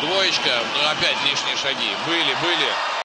Двоечка, ну опять лишние шаги. Были, были.